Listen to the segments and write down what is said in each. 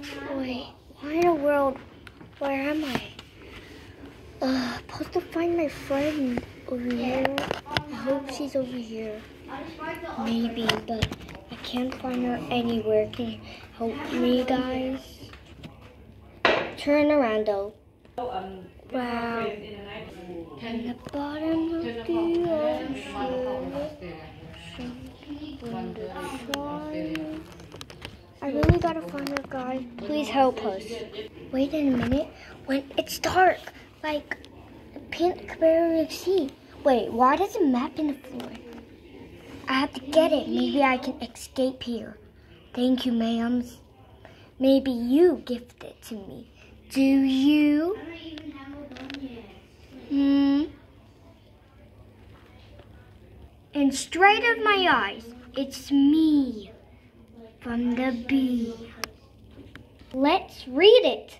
Wait, why in the world? Where am I? Uh, supposed to find my friend over here. I hope she's over here. Maybe, but I can't find her anywhere. Can you help me, guys? Turn around, though. Wow. In the bottom of the ocean, gotta find her, guy. Please help us. Wait a minute. When it's dark, like can't barely see. Wait, why does it map in the floor? I have to get it. Maybe I can escape here. Thank you, ma'ams. Maybe you gift it to me. Do you? Hmm. And straight of my eyes, it's me from the bee. Let's read it.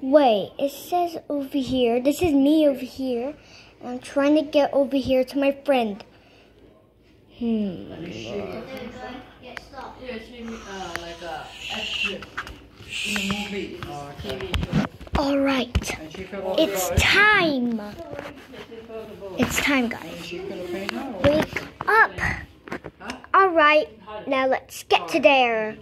Wait, it says over here. This is me over here. I'm trying to get over here to my friend. Hmm. All right. It's time. It's time, guys. Wake up. All right. Now let's get to there.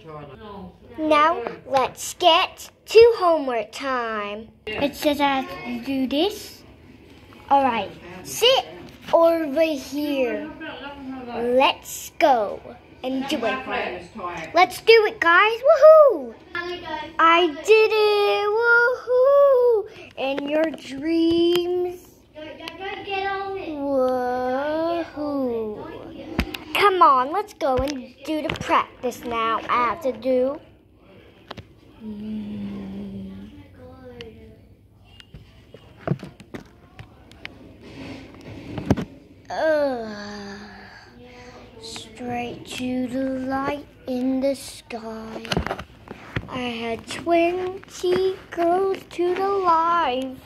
Now let's get to homework time. It says I have to do this. All right. Sit over here. Let's go and do it. Let's do it, guys. Woohoo! I did it. Woohoo! In your dreams. Woohoo! Come on, let's go and do the practice now. I have to do. Straight to the light in the sky. I had 20 girls to the live.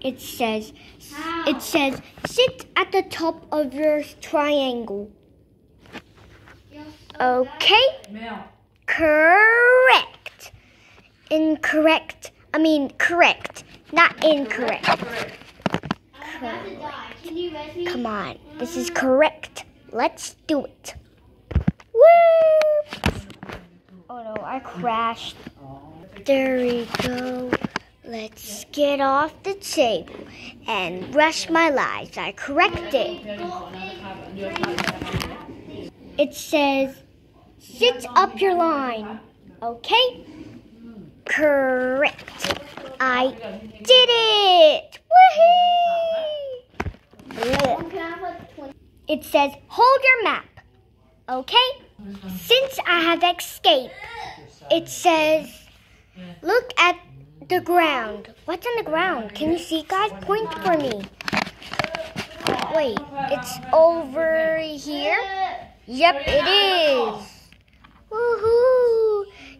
It says, it says, sit at the top of your triangle. Okay, correct. Incorrect. I mean, correct, not incorrect. Come on, this is correct. Let's do it. Woo! Oh no, I crashed. There we go. Let's get off the table and brush my lies. I corrected. It says, sit up your line. Okay? Correct. I did it! Woohoo! It says, hold your map. Okay? Since I have escaped, it says, look at the ground. What's on the ground? Can you see, guys? Point for me. Wait, it's over here? Yep, it is.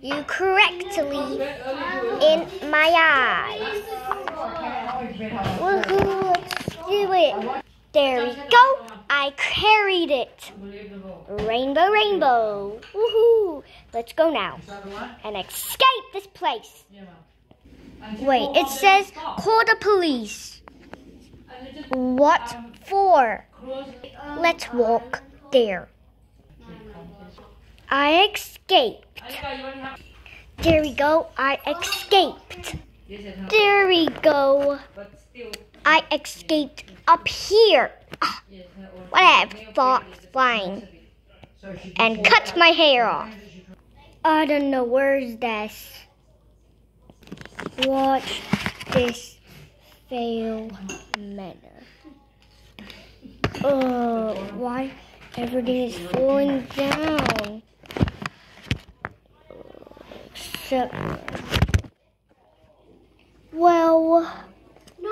You correctly in my eyes. Woohoo! Let's do it. There we go. I carried it. Rainbow, rainbow. Woohoo! Let's go now and escape this place. Wait, it says call the police. What for? Let's walk there. I escaped. There we go. I escaped. There we go. I escaped up here. What I thought flying and cut my hair off. I don't know where's this. Watch this fail manner. Oh, why everything is falling down? Well, No.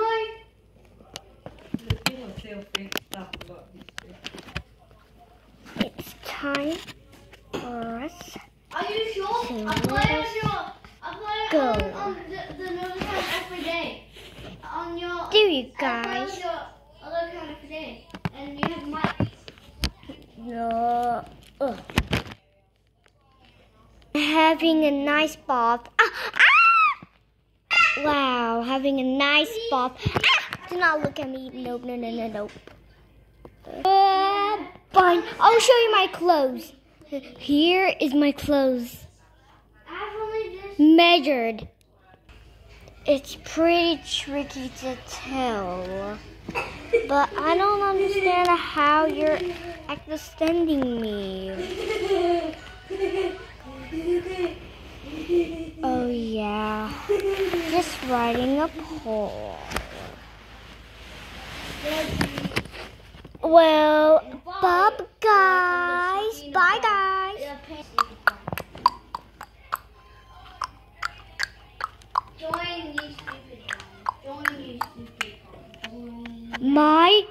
it's time for us Are you sure? to I play on your. I play go. on, on the, the other every day. On your. do you I play guys on your other every day, and you have mic. know? Having a nice bath. Ah, ah! Wow, having a nice bath. Ah! Do not look at me. Nope, no, no, no, nope. Uh, fine. I'll show you my clothes. Here is my clothes. Measured. It's pretty tricky to tell. But I don't understand how you're extending me. Oh yeah. Just riding a pole. Well, bye guys. Bye guys. My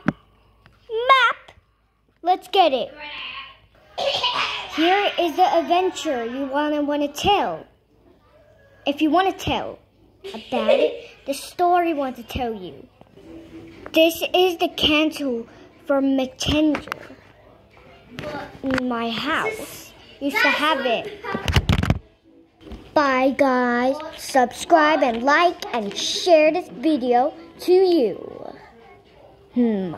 map. Let's get it. Here is the adventure you wanna wanna tell. If you wanna tell about it, the story I want to tell you. This is the candle messenger. In my house. Used to have it. Bye guys. Subscribe and like and share this video to you. Hmm.